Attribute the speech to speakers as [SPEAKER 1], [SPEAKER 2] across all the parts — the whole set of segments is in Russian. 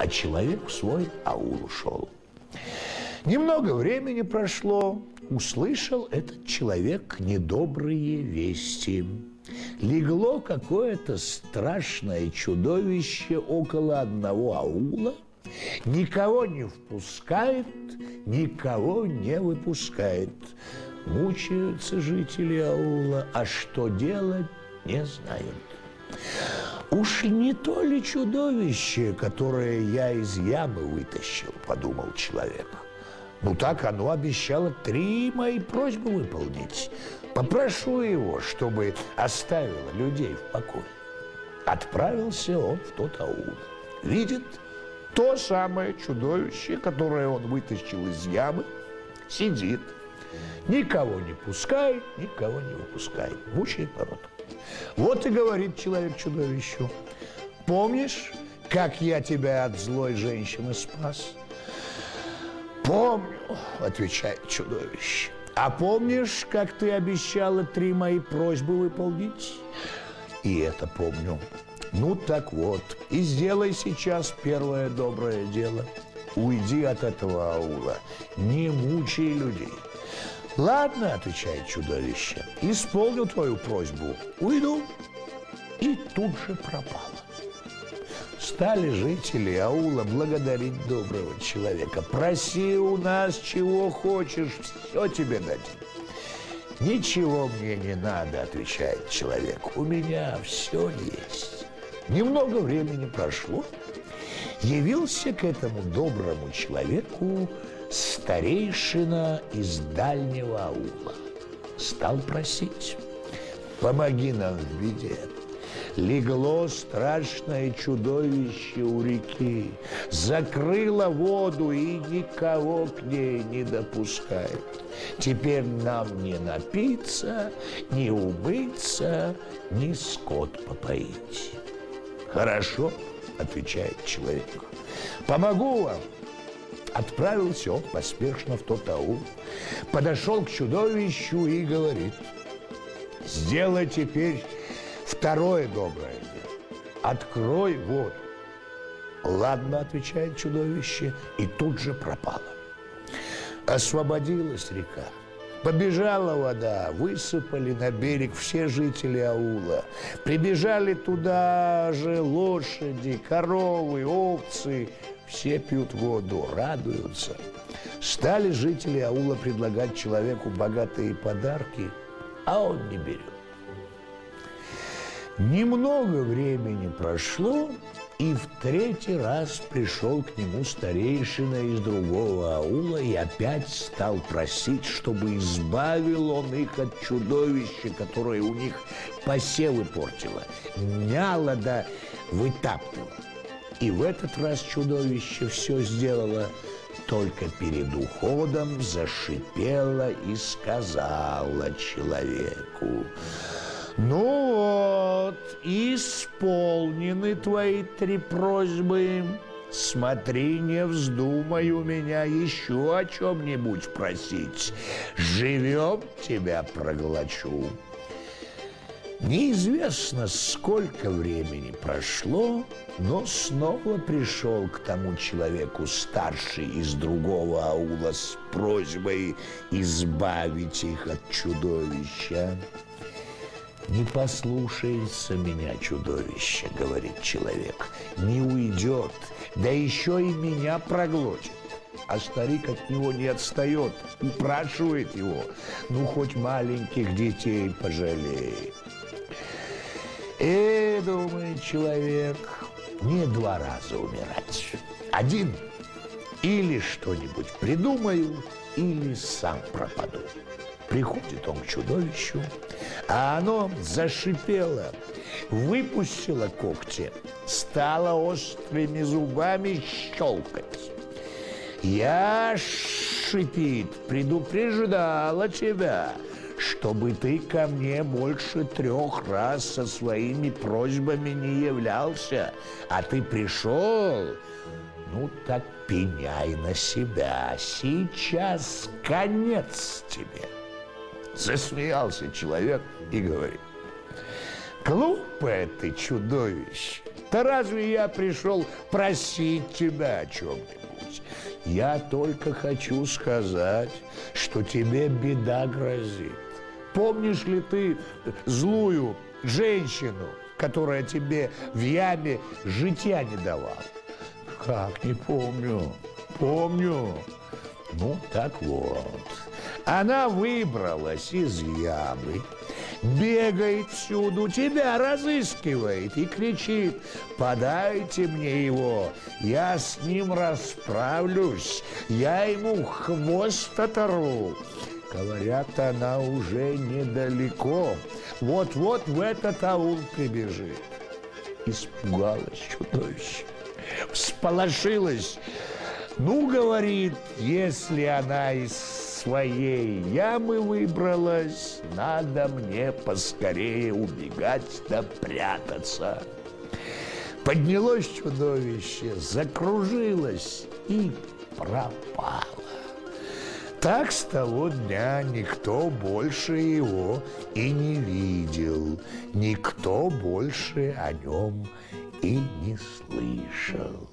[SPEAKER 1] а человек в свой аул ушел. Немного времени прошло, услышал этот человек недобрые вести. Легло какое-то страшное чудовище около одного аула, никого не впускает, никого не выпускает. Мучаются жители аула, а что делать, не знают. Уж не то ли чудовище, которое я из ямы вытащил, подумал человек. Ну так оно обещало три мои просьбы выполнить. Попрошу его, чтобы оставило людей в покое. Отправился он в тот аул. Видит то самое чудовище, которое он вытащил из ямы, сидит, никого не пускает, никого не выпускает, мучает народ. Вот и говорит человек чудовищу, помнишь, как я тебя от злой женщины спас? Помню, отвечает чудовище. А помнишь, как ты обещала три мои просьбы выполнить? И это помню. Ну так вот, и сделай сейчас первое доброе дело. Уйди от этого аула, не мучай людей. Ладно, отвечает чудовище, исполню твою просьбу, уйду. И тут же пропало. Стали жители аула благодарить доброго человека. Проси у нас чего хочешь, все тебе дадим. Ничего мне не надо, отвечает человек. У меня все есть. Немного времени прошло. Явился к этому доброму человеку старейшина из дальнего аула. Стал просить, помоги нам в беде. Легло страшное чудовище у реки, закрыло воду и никого к ней не допускает. Теперь нам не напиться, не умыться, ни скот попоить. Хорошо, отвечает человек. Помогу вам. Отправился поспешно в тот аул, подошел к чудовищу и говорит, сделай теперь второе доброе дело, открой воду. Ладно, отвечает чудовище, и тут же пропало. Освободилась река. Побежала вода, высыпали на берег все жители аула. Прибежали туда же лошади, коровы, овцы. Все пьют воду, радуются. Стали жители аула предлагать человеку богатые подарки, а он не берет. Немного времени прошло, и в третий раз пришел к нему старейшина из другого аула и опять стал просить, чтобы избавил он их от чудовища, которое у них посевы портило, няло да вытаптывало. И в этот раз чудовище все сделало, только перед уходом зашипело и сказала человеку – ну вот, исполнены твои три просьбы. Смотри, не вздумай у меня еще о чем-нибудь просить. Живем тебя проглочу. Неизвестно, сколько времени прошло, но снова пришел к тому человеку старший из другого аула с просьбой избавить их от чудовища. Не послушается меня чудовище, говорит человек, не уйдет, да еще и меня проглотит. А старик от него не отстает, упрашивает его, ну хоть маленьких детей пожалей. И, думает человек, не два раза умирать. Один или что-нибудь придумаю, или сам пропаду. Приходит он к чудовищу, а оно зашипело, выпустило когти, стало острыми зубами щелкать. Я, шипит, предупреждала тебя, чтобы ты ко мне больше трех раз со своими просьбами не являлся, а ты пришел, ну так пеняй на себя, сейчас конец тебе. Засмеялся человек и говорит, глупое ты чудовище, Да разве я пришел просить тебя о чем-нибудь? Я только хочу сказать, что тебе беда грозит. Помнишь ли ты злую женщину, которая тебе в яме житья не давала? Как не помню? Помню. Ну, так вот. Она выбралась из ямы, бегает всюду, тебя разыскивает и кричит, подайте мне его, я с ним расправлюсь, я ему хвост оторву. Говорят, она уже недалеко, вот-вот в этот аул прибежит. Испугалась чудовище, всполошилась. Ну, говорит, если она из своей ямы выбралась, надо мне поскорее убегать да прятаться. Поднялось чудовище, закружилось и пропало. Так с того дня никто больше его и не видел, никто больше о нем и не слышал.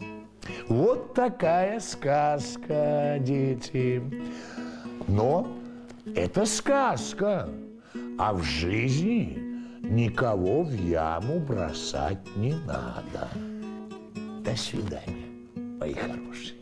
[SPEAKER 1] Вот такая сказка, дети. Но это сказка, а в жизни никого в яму бросать не надо. До свидания, мои хорошие.